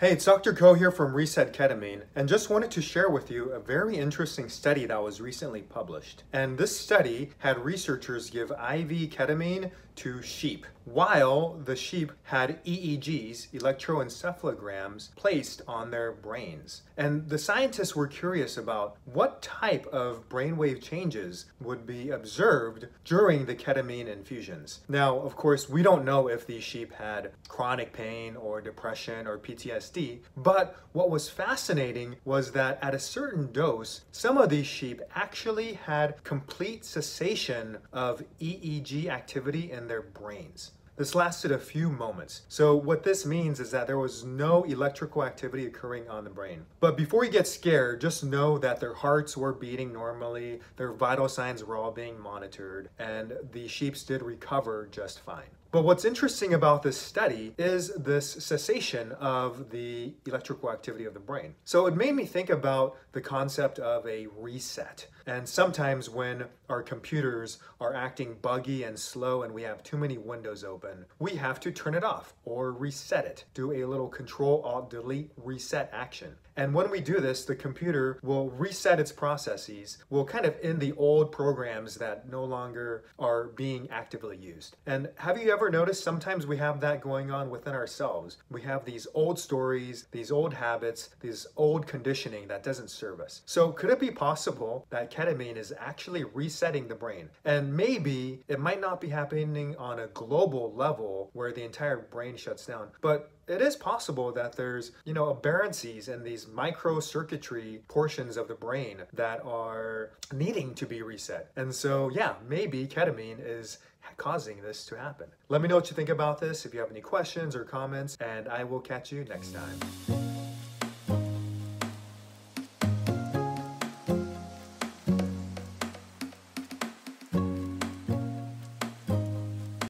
Hey, it's Dr. Ko here from Reset Ketamine, and just wanted to share with you a very interesting study that was recently published. And this study had researchers give IV ketamine to sheep, while the sheep had EEGs, electroencephalograms, placed on their brains. And the scientists were curious about what type of brainwave changes would be observed during the ketamine infusions. Now, of course, we don't know if these sheep had chronic pain or depression or PTSD, but what was fascinating was that at a certain dose, some of these sheep actually had complete cessation of EEG activity in their brains. This lasted a few moments. So what this means is that there was no electrical activity occurring on the brain. But before you get scared, just know that their hearts were beating normally, their vital signs were all being monitored, and the sheeps did recover just fine. But what's interesting about this study is this cessation of the electrical activity of the brain. So it made me think about the concept of a reset. And sometimes when our computers are acting buggy and slow and we have too many windows open, we have to turn it off or reset it. Do a little control alt delete reset action. And when we do this, the computer will reset its processes, will kind of end the old programs that no longer are being actively used. And have you ever noticed sometimes we have that going on within ourselves? We have these old stories, these old habits, these old conditioning that doesn't serve us. So could it be possible that ketamine is actually resetting the brain? And maybe it might not be happening on a global level where the entire brain shuts down, but it is possible that there's, you know, aberrancies in these microcircuitry portions of the brain that are needing to be reset. And so, yeah, maybe ketamine is causing this to happen. Let me know what you think about this if you have any questions or comments, and I will catch you next time.